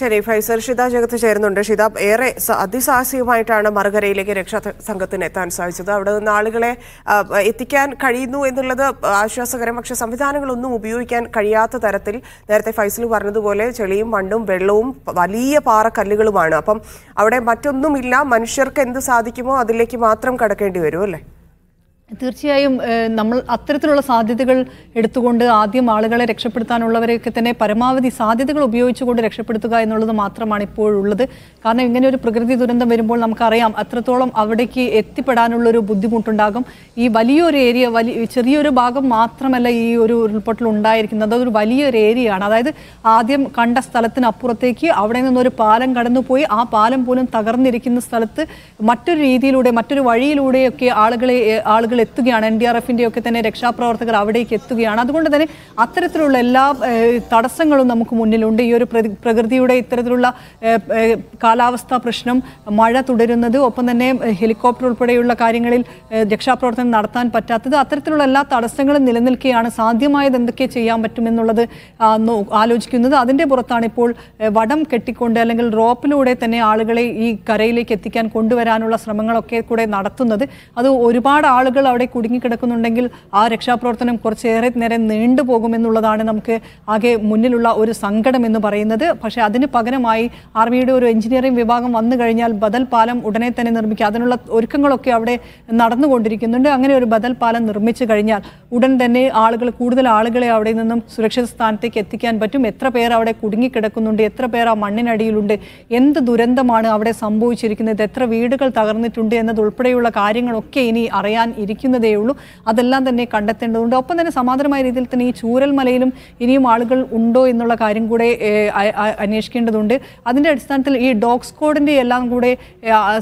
ശരി ഫൈസർ ഷിത ജഗത്ത് ചേരുന്നുണ്ട്. ഷിത ഏറെ അതിസാഹസികമായിട്ടാണ് മറുകരയിലേക്ക് രക്ഷാ സംഘത്തിന് എത്താൻ സാധിച്ചത്. അവിടെ നിന്ന് ആളുകളെ എത്തിക്കാൻ കഴിയുന്നു എന്നുള്ളത് ആശ്വാസകരം. പക്ഷെ സംവിധാനങ്ങളൊന്നും ഉപയോഗിക്കാൻ കഴിയാത്ത തരത്തിൽ നേരത്തെ ഫൈസൽ പറഞ്ഞതുപോലെ ചെളിയും മണ്ണും വെള്ളവും വലിയ പാറക്കല്ലുകളുമാണ്. അപ്പം അവിടെ മറ്റൊന്നുമില്ല. മനുഷ്യർക്ക് എന്ത് സാധിക്കുമോ അതിലേക്ക് മാത്രം കടക്കേണ്ടി വരും അല്ലേ? തീർച്ചയായും നമ്മൾ അത്തരത്തിലുള്ള സാധ്യതകൾ എടുത്തുകൊണ്ട് ആദ്യം ആളുകളെ രക്ഷപ്പെടുത്താനുള്ളവരെയൊക്കെ തന്നെ പരമാവധി സാധ്യതകൾ ഉപയോഗിച്ചുകൊണ്ട് രക്ഷപ്പെടുത്തുക എന്നുള്ളത് മാത്രമാണ് ഇപ്പോഴുള്ളത് കാരണം ഇങ്ങനെ ഒരു പ്രകൃതി ദുരന്തം വരുമ്പോൾ നമുക്കറിയാം അത്രത്തോളം അവിടേക്ക് എത്തിപ്പെടാനുള്ളൊരു ബുദ്ധിമുട്ടുണ്ടാകും. ഈ വലിയൊരു ഏരിയ വലിയ ചെറിയൊരു ഭാഗം മാത്രമല്ല ഈ ഒരു ഉരുൾപൊട്ടൽ ഉണ്ടായിരിക്കുന്നത്. അതൊരു വലിയൊരു ഏരിയയാണ്. അതായത് ആദ്യം കണ്ട സ്ഥലത്തിനപ്പുറത്തേക്ക് അവിടെ നിന്നൊരു പാലം കടന്നുപോയി ആ പാലം പോലും തകർന്നിരിക്കുന്ന സ്ഥലത്ത് മറ്റൊരു രീതിയിലൂടെ മറ്റൊരു വഴിയിലൂടെയൊക്കെ ആളുകളെ ആളുകൾ എത്തുകയാണ്. എൻ ഡി ആർ എഫിന്റെ ഒക്കെ തന്നെ രക്ഷാപ്രവർത്തകർ അവിടേക്ക് എത്തുകയാണ്. അതുകൊണ്ട് തന്നെ അത്തരത്തിലുള്ള എല്ലാ തടസ്സങ്ങളും നമുക്ക് മുന്നിലുണ്ട്. ഈ ഒരു പ്രകൃതിയുടെ ഇത്തരത്തിലുള്ള കാലാവസ്ഥാ പ്രശ്നം മഴ തുടരുന്നത് ഒപ്പം തന്നെ ഹെലികോപ്റ്റർ ഉൾപ്പെടെയുള്ള കാര്യങ്ങളിൽ രക്ഷാപ്രവർത്തനം നടത്താൻ പറ്റാത്തത് അത്തരത്തിലുള്ള എല്ലാ തടസ്സങ്ങളും നിലനിൽക്കുകയാണ് സാധ്യമായത് എന്തൊക്കെ ചെയ്യാൻ പറ്റുമെന്നുള്ളത് ആലോചിക്കുന്നത്. അതിന്റെ പുറത്താണ് ഇപ്പോൾ വടം കെട്ടിക്കൊണ്ട് അല്ലെങ്കിൽ റോപ്പിലൂടെ തന്നെ ആളുകളെ ഈ കരയിലേക്ക് എത്തിക്കാൻ കൊണ്ടുവരാനുള്ള ശ്രമങ്ങളൊക്കെ കൂടെ നടത്തുന്നത്. അത് ഒരുപാട് ആളുകൾ അവിടെ കുടുങ്ങിക്കിടക്കുന്നുണ്ടെങ്കിൽ ആ രക്ഷാപ്രവർത്തനം കുറച്ചേറെ നേരം നീണ്ടുപോകുമെന്നുള്ളതാണ് നമുക്ക് ആകെ മുന്നിലുള്ള ഒരു സങ്കടം എന്ന് പറയുന്നത്. പക്ഷേ അതിന് പകരമായി ആർമിയുടെ ഒരു എഞ്ചിനീയറിംഗ് വിഭാഗം വന്നു കഴിഞ്ഞാൽ ബദൽ പാലം ഉടനെ തന്നെ നിർമ്മിക്കുക. അതിനുള്ള ഒരുക്കങ്ങളൊക്കെ അവിടെ നടന്നുകൊണ്ടിരിക്കുന്നുണ്ട്. അങ്ങനെ ഒരു ബദൽ പാലം നിർമ്മിച്ചു കഴിഞ്ഞാൽ ഉടൻ തന്നെ ആളുകൾ കൂടുതൽ ആളുകളെ അവിടെ നിന്നും സുരക്ഷിത സ്ഥാനത്തേക്ക് എത്തിക്കാൻ പറ്റും. എത്ര പേർ അവിടെ കുടുങ്ങിക്കിടക്കുന്നുണ്ട്? എത്ര പേർ ആ മണ്ണിനടിയിലുണ്ട്? എന്ത് ദുരന്തമാണ് അവിടെ സംഭവിച്ചിരിക്കുന്നത്? എത്ര വീടുകൾ തകർന്നിട്ടുണ്ട് എന്നതുൾപ്പെടെയുള്ള കാര്യങ്ങളൊക്കെ ഇനി അറിയാൻ ഇരിക്കുന്നതേ ഉള്ളൂ. അതെല്ലാം തന്നെ കണ്ടെത്തേണ്ടതുണ്ട്. ഒപ്പം തന്നെ സമാന്തരമായ രീതിയിൽ തന്നെ ഈ ചൂരൽമലയിലും ഇനിയും ആളുകൾ ഉണ്ടോ എന്നുള്ള കാര്യം കൂടെ അന്വേഷിക്കേണ്ടതുണ്ട്. അതിന്റെ അടിസ്ഥാനത്തിൽ ഈ ഡോഗ് സ്കോഡിന്റെ എല്ലാം കൂടെ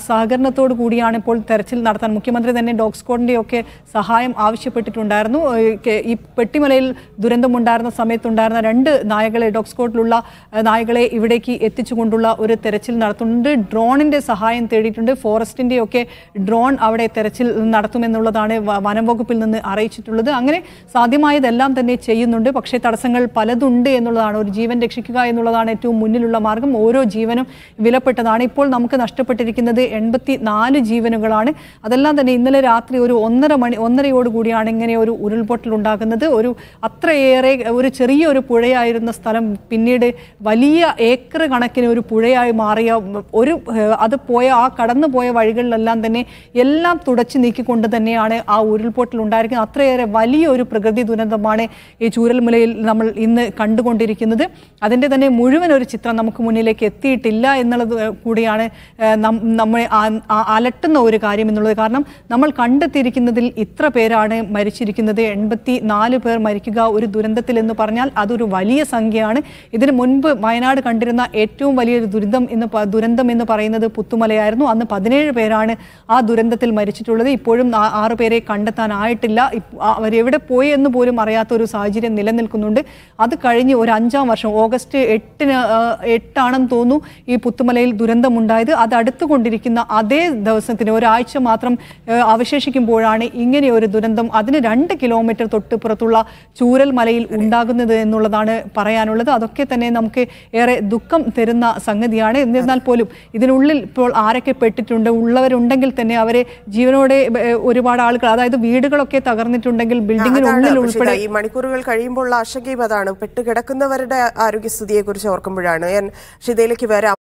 സഹകരണത്തോടു കൂടിയാണ് ഇപ്പോൾ തെരച്ചിൽ നടത്താൻ. മുഖ്യമന്ത്രി തന്നെ ഡോഗ് സ്ക്വാഡിന്റെ ഒക്കെ സഹായം ആവശ്യപ്പെട്ടിട്ടുണ്ടായിരുന്നു. ഈ പെട്ടിമലയിൽ ദുരന്തമുണ്ടായിരുന്ന സമയത്തുണ്ടായിരുന്ന രണ്ട് നായകളെ ഡോഗ് സ്ക്വാഡിലുള്ള ഏഹ്, നായകളെ ഇവിടേക്ക് എത്തിച്ചുകൊണ്ടുള്ള ഒരു തെരച്ചിൽ നടത്തുന്നുണ്ട്. ഡ്രോണിന്റെ സഹായം തേടിയിട്ടുണ്ട്. ഫോറസ്റ്റിന്റെയൊക്കെ ഡ്രോൺ അവിടെ തെരച്ചിൽ നടത്തുമെന്നുള്ളതാണ് വ- വനം വകുപ്പിൽ നിന്ന് അറിയിച്ചിട്ടുള്ളത്. അങ്ങനെ സാധ്യമായതെല്ലാം തന്നെ ചെയ്യുന്നുണ്ട്. പക്ഷേ തടസ്സങ്ങൾ പലതുണ്ട് എന്നുള്ളതാണ്. ഒരു ജീവൻ രക്ഷിക്കുക എന്നുള്ളതാണ് ഏറ്റവും മുന്നിലുള്ള മാർഗം. ഓരോ ജീവനും വിലപ്പെട്ടതാണ്. ഇപ്പോൾ നമുക്ക് നഷ്ടപ്പെട്ടിരിക്കുന്നത് എൺപത്തി നാല് ജീവനുകളാണ്. അതെല്ലാം തന്നെ ഇന്നലെ രാത്രി ഒരു ഒന്നര മണി ഒന്നരയോട് കൂടിയാണ് ഇങ്ങനെ ഒരു ഉരുൾപൊട്ടൽ ഉണ്ടാകുന്നത്. ഒരു അത്രയേറെ ഒരു ചെറിയ ഒരു പുഴയായിരുന്ന സ്ഥലം പിന്നീട് വലിയ ഏക്കർ കണക്കിന് ഒരു പുഴയായി മാറിയ ഒരു അത് പോയ ആ കടന്നു പോയ വഴികളിലെല്ലാം തന്നെ എല്ലാം തുടച്ചു നീക്കിക്കൊണ്ട് തന്നെയാണ് ആ ഉരുൾപൊട്ടൽ ഉണ്ടായിരിക്കുന്നത് അത്രയേറെ വലിയ ഒരു പ്രകൃതി ദുരന്തമാണ് ഈ ചൂരൽമലയിൽ നമ്മൾ ഇന്ന് കണ്ടുകൊണ്ടിരിക്കുന്നത്. അതിന്റെ തന്നെ മുഴുവൻ ഒരു ചിത്രം നമുക്ക് മുന്നിലേക്ക് എത്തിയിട്ടില്ല എന്നുള്ളത് കൂടിയാണ് നമ്മെ അലട്ടുന്ന ഒരു കാര്യം എന്നുള്ളത്. കാരണം നമ്മൾ കണ്ടെത്തിയിരിക്കുന്നതിൽ ഇത്ര പേരാണ് മരിച്ചിരിക്കുന്നത്. എൺപത്തി നാല് പേർ മരിക്കുക ഒരു ദുരന്തത്തിൽ എന്ന് പറഞ്ഞാൽ അതൊരു വലിയ സംഖ്യയാണ്. ഇതിന് മുൻപ് വയനാട് കണ്ടിരുന്ന ഏറ്റവും വലിയൊരു ദുരിതം എന്ന് ദുരന്തം എന്ന് പറയുന്നത് പുത്തുമലയായിരുന്നു. അന്ന് പതിനേഴ് പേരാണ് ആ ദുരന്തത്തിൽ മരിച്ചിട്ടുള്ളത്. ഇപ്പോഴും ആറ് പേരെ കണ്ടെത്താനായിട്ടില്ല. അവരെവിടെ പോയി എന്ന് പോലും അറിയാത്ത ഒരു സാഹചര്യം നിലനിൽക്കുന്നുണ്ട്. അത് കഴിഞ്ഞ് ഒരു അഞ്ചാം വർഷം ഓഗസ്റ്റ് എട്ടിന് എട്ടാണെന്ന് തോന്നുന്നു ഈ പുത്തുമലയിൽ ദുരന്തമുണ്ടായത്. അത് അടുത്തുകൊണ്ടിരിക്കുന്ന അതേ ദിവസത്തിന് ഒരാഴ്ച മാത്രം അവശേഷിക്കുമ്പോഴാണ് ഇങ്ങനെ ഒരു ദുരന്തം അതിന് രണ്ട് കിലോമീറ്റർ തൊട്ടുപുറത്തുള്ള ചൂരൽ മലയിൽ ഉണ്ടാകുന്നത് എന്നുള്ളതാണ് പറയാനുള്ളത്. അതൊക്കെ തന്നെ നമുക്ക് ഏറെ ദുഃഖം തരുന്ന സംഗതിയാണ്. എന്നിരുന്നാൽ പോലും ഇതിനുള്ളിൽ ഇപ്പോൾ ആരൊക്കെ പെട്ടിട്ടുണ്ട് ഉള്ളവരുണ്ടെങ്കിൽ തന്നെ അവരെ ജീവനോടെ ഒരുപാട് ആളുകൾ അതായത് വീടുകളൊക്കെ തകർന്നിട്ടുണ്ടെങ്കിൽ ബിൽഡിംഗിനുള്ളിൽ ഉൾപ്പെടെ ഈ മണിക്കൂറുകൾ കഴിയുമ്പോഴുള്ള ആശങ്കയും അതാണ്. പെട്ട് കിടക്കുന്നവരുടെ ആരോഗ്യസ്ഥിതിയെ കുറിച്ച് ഓർക്കുമ്പോഴാണ്. ഞാൻ ഷിതയിലേക്ക് വരാം.